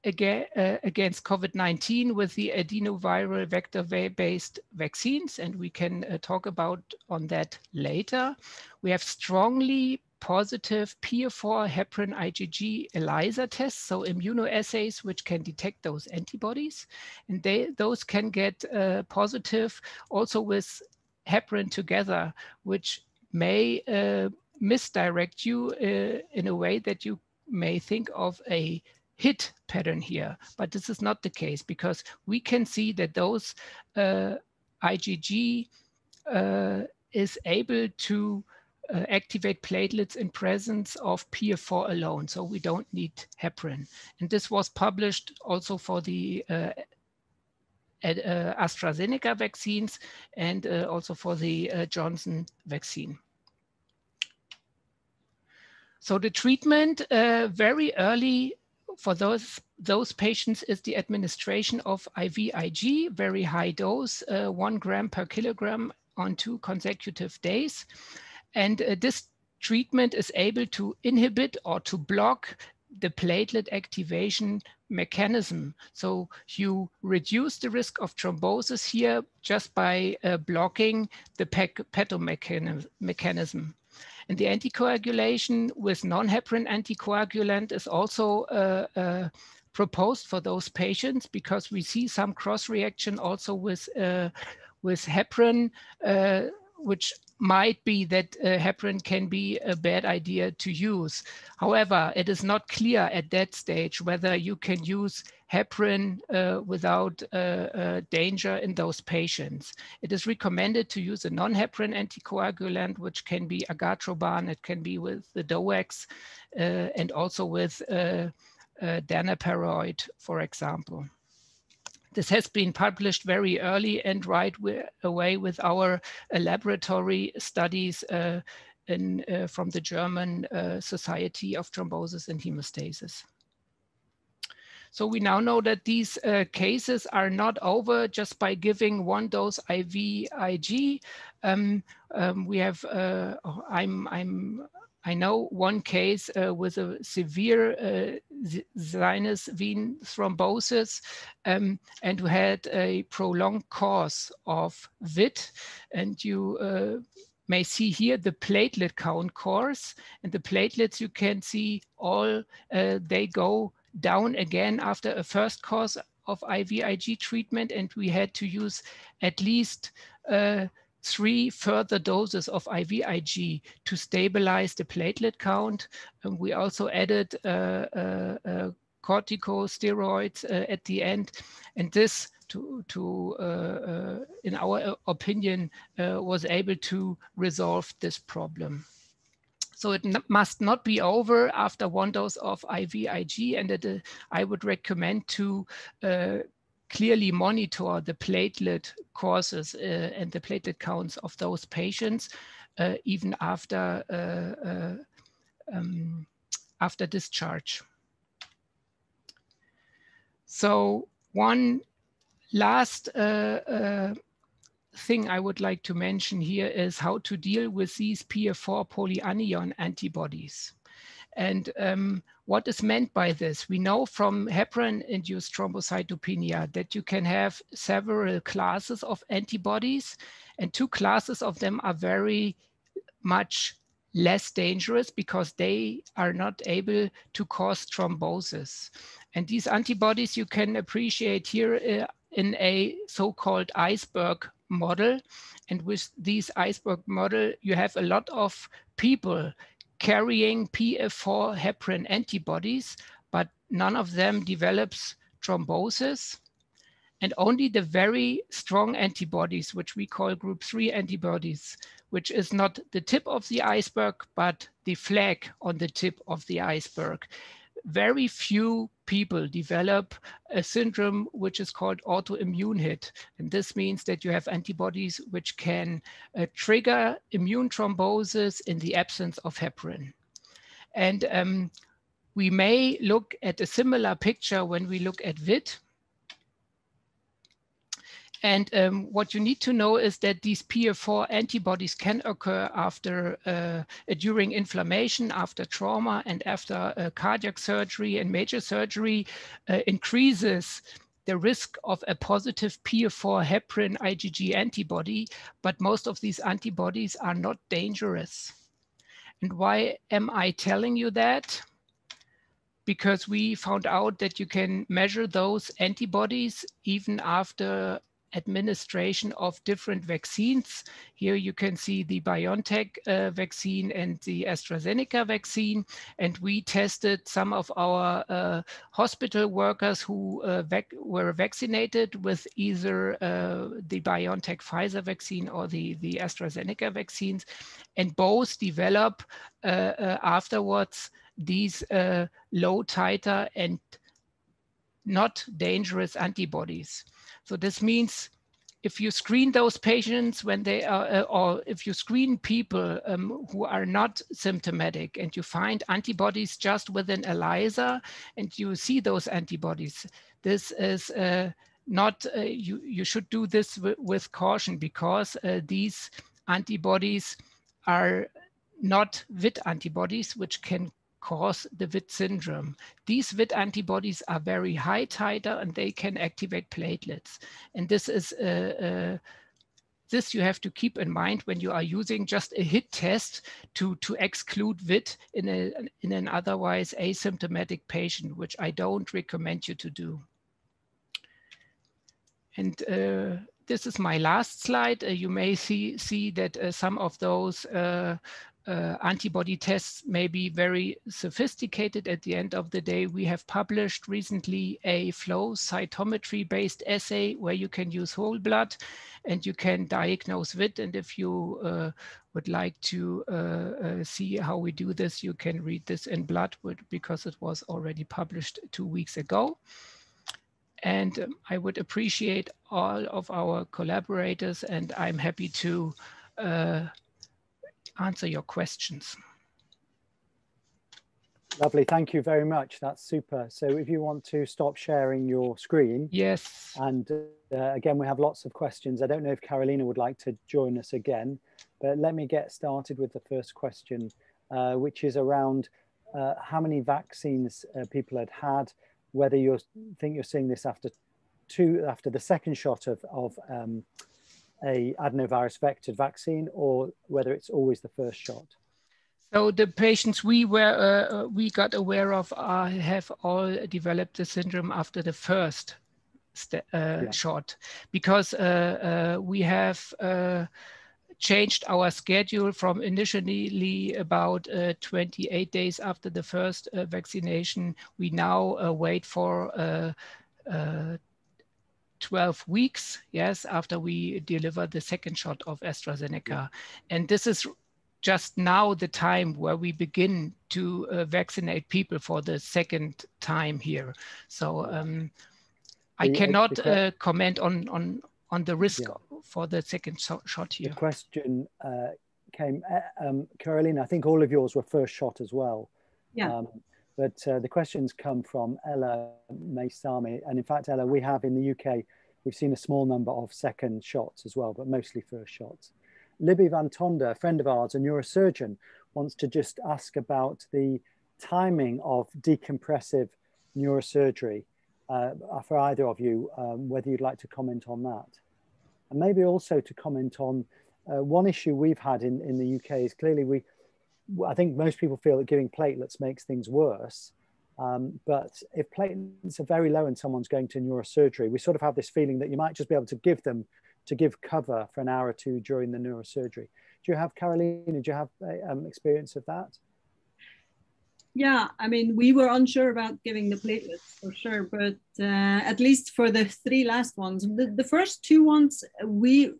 uh, against COVID-19 with the adenoviral vector-based vaccines, and we can uh, talk about on that later. We have strongly positive PF4 heparin IgG ELISA tests, so immunoassays which can detect those antibodies. And they, those can get uh, positive also with heparin together, which may uh, misdirect you uh, in a way that you may think of a HIT pattern here. But this is not the case because we can see that those uh, IgG uh, is able to uh, activate platelets in presence of PF4 alone. So we don't need heparin. And this was published also for the uh, uh, AstraZeneca vaccines and uh, also for the uh, Johnson vaccine. So the treatment uh, very early for those those patients is the administration of IVIG, very high dose, one gram per kilogram on two consecutive days. And uh, this treatment is able to inhibit or to block the platelet activation mechanism. So you reduce the risk of thrombosis here just by uh, blocking the PETO mechanism. And the anticoagulation with non-heparin anticoagulant is also uh, uh, proposed for those patients because we see some cross reaction also with, uh, with heparin, uh, which might be that uh, heparin can be a bad idea to use. However, it is not clear at that stage whether you can use heparin uh, without uh, uh danger in those patients. It is recommended to use a non-heparin anticoagulant, which can be argatroban, it can be with the DOACs, uh, and also with uh, danaparoid, for example. This has been published very early and right away with our uh, laboratory studies uh, in, uh, from the German Society of Thrombosis and Hemostasis. So we now know that these uh, cases are not over just by giving one dose IVIG. Um, um, we have, uh, I'm, I'm, I know one case uh, with a severe uh, sinus vein thrombosis um, and who had a prolonged course of VIT. And you uh, may see here the platelet count course and the platelets you can see all uh, they go down again after a first course of IVIG treatment and we had to use at least uh, three further doses of IVIG to stabilize the platelet count. And we also added uh, uh, uh corticosteroids uh, at the end. And this to, to uh, uh, in our opinion, was able to resolve this problem. So it must not be over after one dose of IVIG, and it, uh, I would recommend to uh, clearly monitor the platelet courses uh, and the platelet counts of those patients, uh, even after uh, um, after discharge. So one last thing I would like to mention here is how to deal with these PF4 polyanion antibodies. And um, what is meant by this? We know from heparin-induced thrombocytopenia that you can have several classes of antibodies, and two classes of them are very much less dangerous because they are not able to cause thrombosis. And these antibodies you can appreciate here uh, in a so-called iceberg model. And with this iceberg model, you have a lot of people carrying PF4 heparin antibodies, but none of them develops thrombosis. And only the very strong antibodies, which we call group three antibodies, which is not the tip of the iceberg, but the flag on the tip of the iceberg very few people develop a syndrome which is called autoimmune HIT. And this means that you have antibodies which can uh, trigger immune thrombosis in the absence of heparin. And um, we may look at a similar picture when we look at VIT. And um, what you need to know is that these PF4 antibodies can occur after, uh, during inflammation, after trauma, and after uh, cardiac surgery and major surgery uh, increases the risk of a positive PF4 heparin IgG antibody, but most of these antibodies are not dangerous. And why am I telling you that? Because we found out that you can measure those antibodies even after administration of different vaccines. Here you can see the BioNTech uh, vaccine and the AstraZeneca vaccine. And we tested some of our uh, hospital workers who uh, vac were vaccinated with either uh, the BioNTech Pfizer vaccine or the, the AstraZeneca vaccines. And both develop uh, uh, afterwards these low titer and not dangerous antibodies. So this means if you screen those patients when they are, uh, or if you screen people um, who are not symptomatic and you find antibodies just with an ELISA and you see those antibodies, this is uh, not, uh, you, you should do this with caution because uh, these antibodies are not VIT antibodies, which can cause the VIT syndrome. These VIT antibodies are very high titer and they can activate platelets. And this is uh, uh, this you have to keep in mind when you are using just a HIT test to, to exclude VIT in, a, in an otherwise asymptomatic patient, which I don't recommend you to do. And uh, this is my last slide. Uh, you may see, see that uh, some of those uh, uh, antibody tests may be very sophisticated at the end of the day. We have published recently a flow cytometry based assay where you can use whole blood and you can diagnose VIT. And if you uh, would like to uh, uh, see how we do this, you can read this in Bloodwood because it was already published two weeks ago. And um, I would appreciate all of our collaborators and I'm happy to uh, answer your questions. Lovely, thank you very much. That's super. So if you want to stop sharing your screen. Yes. And uh, again, we have lots of questions. I don't know if Karolina would like to join us again, but let me get started with the first question, uh, which is around uh, how many vaccines uh, people had had, whether you think you're seeing this after two, after the second shot of, of um, a adenovirus vectored vaccine or whether it's always the first shot. So the patients we were uh, uh, we got aware of uh, have all developed the syndrome after the first uh, yeah. shot because uh, uh, we have changed our schedule from initially about 28 days after the first vaccination. We now wait for 12 weeks, yes, after we deliver the second shot of AstraZeneca. Yeah. And this is just now the time where we begin to uh, vaccinate people for the second time here. So um, I cannot uh, comment on, on, on the risk yeah. for the second so shot here. The question uh, came, uh, um, Karolina, I think all of yours were first shot as well. Yeah. Um, but uh, the questions come from Ella Maysami. And in fact, Ella, we have in the UK, we've seen a small number of second shots as well, but mostly first shots. Libby Van Tonder, a friend of ours, a neurosurgeon, wants to just ask about the timing of decompressive neurosurgery uh, for either of you, um, whether you'd like to comment on that. And maybe also to comment on uh, one issue we've had in, in the UK is clearly we, I think most people feel that giving platelets makes things worse. Um, but if platelets are very low and someone's going to neurosurgery, we sort of have this feeling that you might just be able to give them to give cover for an hour or two during the neurosurgery. Do you have, Karolina, do you have um, experience of that? Yeah, I mean, we were unsure about giving the platelets for sure, but uh, at least for the three last ones, the, the first two ones we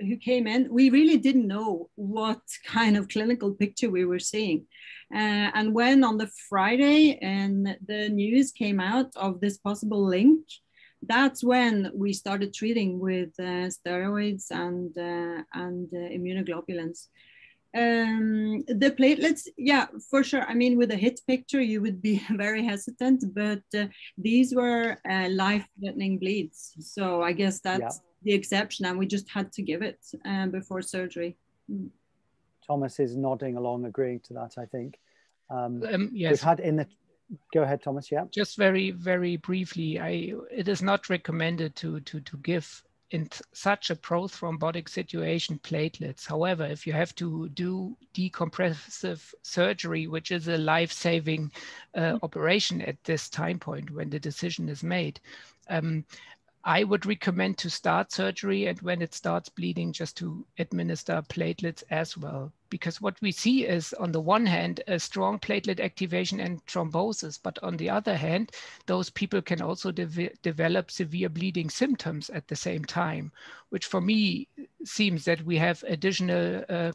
who came in, we really didn't know what kind of clinical picture we were seeing. Uh, and when on the Friday and the news came out of this possible link, that's when we started treating with uh, steroids and uh, and uh, immunoglobulins. Um, the platelets, yeah, for sure. I mean, with a HIT picture, you would be very hesitant, but uh, these were uh, life-threatening bleeds. So I guess that's yeah. The exception, and we just had to give it uh, before surgery. Mm. Thomas is nodding along, agreeing to that. I think. Um, um, yes. We've had in the go ahead thomas yeah just very very briefly i it is not recommended to to to give in such a prothrombotic situation platelets however if you have to do decompressive surgery which is a life-saving uh, mm-hmm. operation at this time point when the decision is made um, I would recommend to start surgery and when it starts bleeding, just to administer platelets as well. Because what we see is, on the one hand, a strong platelet activation and thrombosis, but on the other hand, those people can also de develop severe bleeding symptoms at the same time, which for me seems that we have additional uh,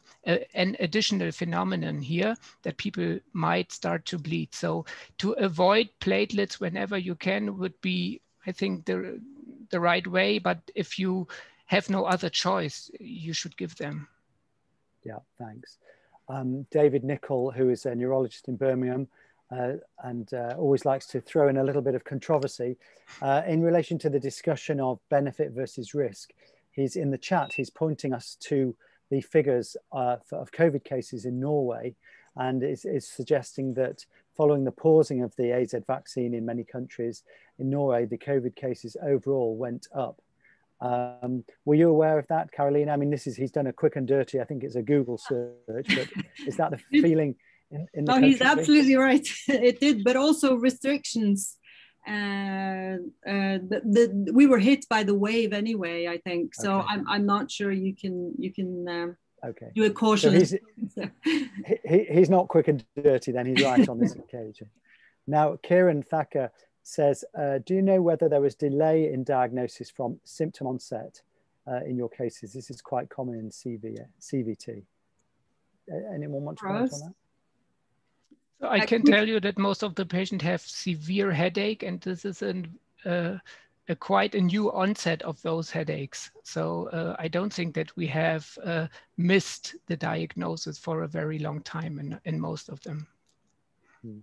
an additional phenomenon here that people might start to bleed. So to avoid platelets whenever you can would be, I think, the the right way, but if you have no other choice, you should give them. Yeah, thanks. Um, David Nicholl, who is a neurologist in Birmingham uh, and uh, always likes to throw in a little bit of controversy uh, in relation to the discussion of benefit versus risk. He's in the chat, he's pointing us to the figures uh, for, of COVID cases in Norway and is, is suggesting that following the pausing of the AZ vaccine in many countries, in Norway, the COVID cases overall went up. Um, were you aware of that, Karolina? I mean, this is he's done a quick and dirty. I think it's a Google search, but is that the feeling? In, in the no, he's absolutely right. it did, but also restrictions. Uh, uh, the, the, we were hit by the wave anyway. I think so. Okay. I'm, I'm not sure you can you can um, Okay. You a cautious. So he's, he, he's not quick and dirty then, he's right on this occasion. Now, Kiran Thakur says, uh, do you know whether there was delay in diagnosis from symptom onset uh, in your cases? This is quite common in CV, CVT. anyone want to comment on that? I can tell you that most of the patients have severe headache, and this is an, uh, a quite a new onset of those headaches. So uh, I don't think that we have uh, missed the diagnosis for a very long time in, in most of them. Hmm.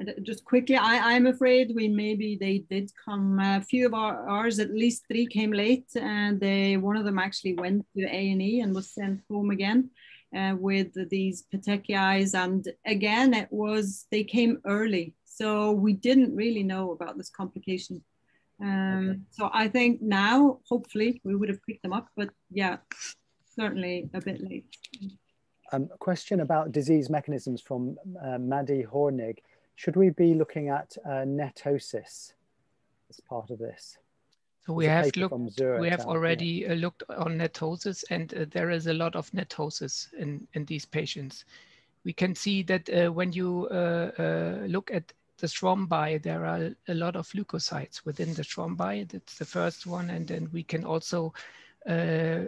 Uh, just quickly, I, I'm afraid we maybe they did come. A few of our, ours, at least three, came late, and they one of them actually went to A and E and was sent home again uh, with these petechiae. And again, it was they came early, so we didn't really know about this complication. Um, okay. So I think now, hopefully, we would have picked them up, but yeah, certainly a bit late. Um, a question about disease mechanisms from uh, Mady Hornig. Should we be looking at uh, netosis as part of this? So we have looked, we have already uh, looked on netosis and uh, there is a lot of netosis in, in these patients. We can see that uh, when you uh, uh, look at the thrombi, there are a lot of leukocytes within the thrombi. That's the first one. And then we can also uh,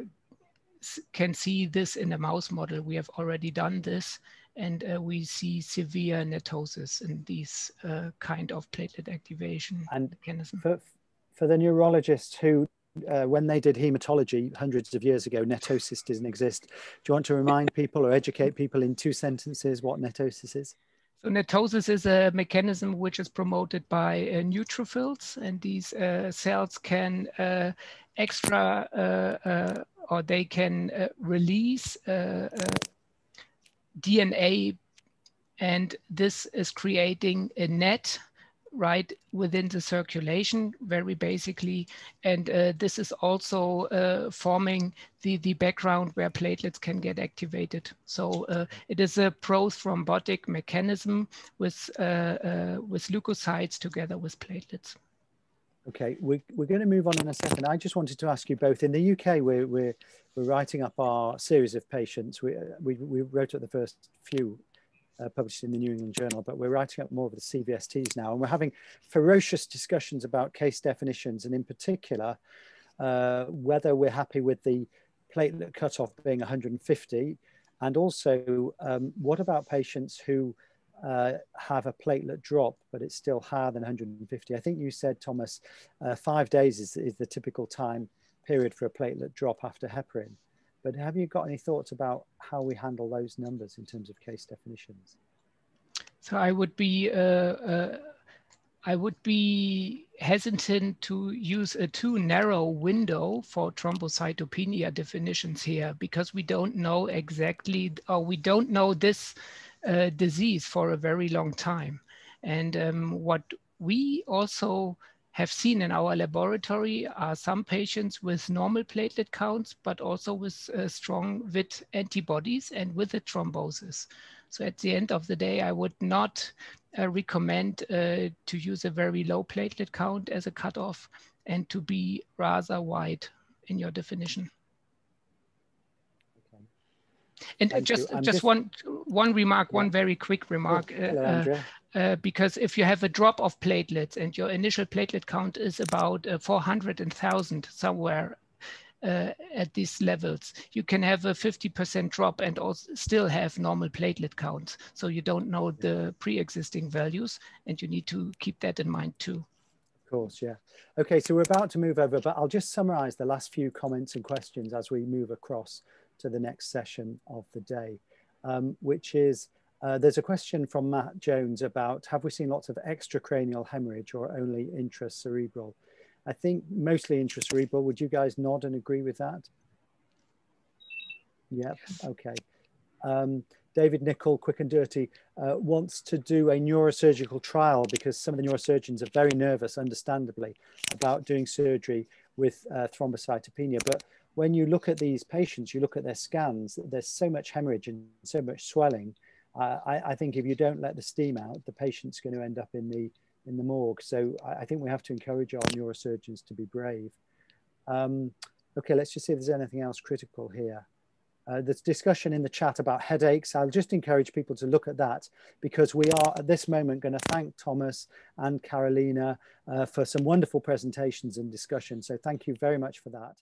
can see this in a mouse model. We have already done this and uh, we see severe netosis in these uh, kind of platelet activation and mechanism. For, for the neurologists who, uh, when they did hematology hundreds of years ago, netosis doesn't exist. Do you want to remind people or educate people in two sentences what netosis is? So netosis is a mechanism which is promoted by uh, neutrophils, and these uh, cells can uh, extra uh, uh, or they can uh, release DNA, and this is creating a net right within the circulation very basically. And uh, this is also uh, forming the the background where platelets can get activated. So uh, it is a prothrombotic mechanism with uh, uh, with leukocytes together with platelets. Okay we're, we're going to move on in a second. I just wanted to ask you both in the uk we're we're, we're writing up our series of patients. We, we, we wrote up the first few uh, published in the New England Journal, but we're writing up more of the CVSTs now, and we're having ferocious discussions about case definitions, and in particular, uh, whether we're happy with the platelet cutoff being 150, and also um, what about patients who uh, have a platelet drop, but it's still higher than 150. I think you said, Thomas, uh, five days is, is the typical time period for a platelet drop after heparin. But have you got any thoughts about how we handle those numbers in terms of case definitions? So I would be uh, uh, I would be hesitant to use a too narrow window for thrombocytopenia definitions here because we don't know exactly or we don't know this uh, disease for a very long time. And um, what we also have seen in our laboratory are some patients with normal platelet counts, but also with uh, strong VIT antibodies and with a thrombosis. So at the end of the day, I would not uh, recommend uh, to use a very low platelet count as a cutoff and to be rather wide in your definition. And Thank just just, just one one remark, yeah. one very quick remark. Hello, uh, because if you have a drop of platelets and your initial platelet count is about uh, 400,000 somewhere uh, at these levels, you can have a 50% drop and also still have normal platelet counts. So you don't know the pre-existing values and you need to keep that in mind too. Of course, yeah. Okay, so we're about to move over, but I'll just summarize the last few comments and questions as we move across to the next session of the day, um, which is, uh, there's a question from Matt Jones about have we seen lots of extracranial hemorrhage or only intracerebral? I think mostly intracerebral. Would you guys nod and agree with that? Yep, okay. Um, David Nicholl, quick and dirty, uh, wants to do a neurosurgical trial because some of the neurosurgeons are very nervous, understandably, about doing surgery with uh, thrombocytopenia. But when you look at these patients, you look at their scans, there's so much hemorrhage and so much swelling I, I, think if you don't let the steam out, the patient's going to end up in the in the morgue. So I, I think we have to encourage our neurosurgeons to be brave. Um, okay, let's just see if there's anything else critical here. Uh, there's discussion in the chat about headaches. I'll just encourage people to look at that because we are at this moment going to thank Thomas and Karolina uh, for some wonderful presentations and discussion. So thank you very much for that.